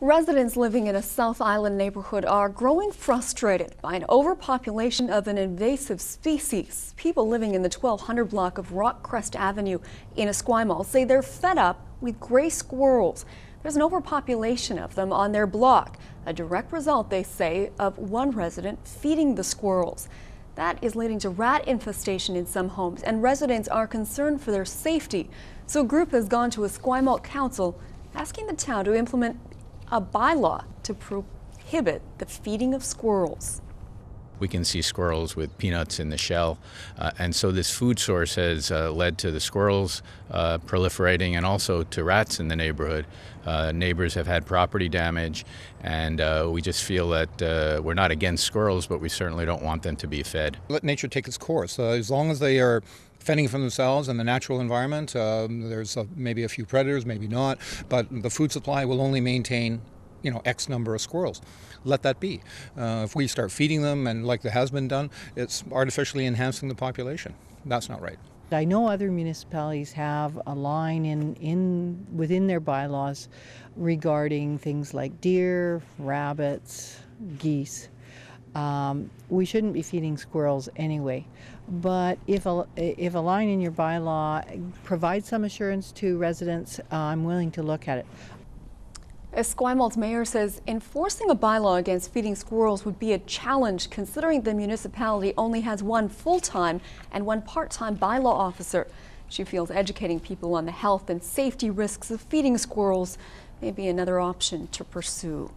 Residents living in a South Island neighborhood are growing frustrated by an overpopulation of an invasive species. People living in the 1200 block of Rockcrest Avenue in Esquimalt say they're fed up with gray squirrels. There's an overpopulation of them on their block, a direct result, they say, of one resident feeding the squirrels. That is leading to rat infestation in some homes, and residents are concerned for their safety. So a group has gone to Esquimalt Council asking the town to implement a bylaw to prohibit the feeding of squirrels. We can see squirrels with peanuts in the shell. Uh, and so this food source has uh, led to the squirrels uh, proliferating and also to rats in the neighborhood. Uh, neighbors have had property damage, and uh, we just feel that uh, we're not against squirrels, but we certainly don't want them to be fed. Let nature take its course. as long as they are fending for themselves in the natural environment. Um, there's a, maybe a few predators, maybe not, but the food supply will only maintain you know X number of squirrels. Let that be. Uh, if we start feeding them, and like that has been done, it's artificially enhancing the population. That's not right. I know other municipalities have a line in, in within their bylaws regarding things like deer, rabbits, geese. Um, we shouldn't be feeding squirrels anyway. But if a, if a line in your bylaw provides some assurance to residents, uh, I'm willing to look at it. Esquimalt's mayor says enforcing a bylaw against feeding squirrels would be a challenge considering the municipality only has one full-time and one part-time bylaw officer. She feels educating people on the health and safety risks of feeding squirrels may be another option to pursue.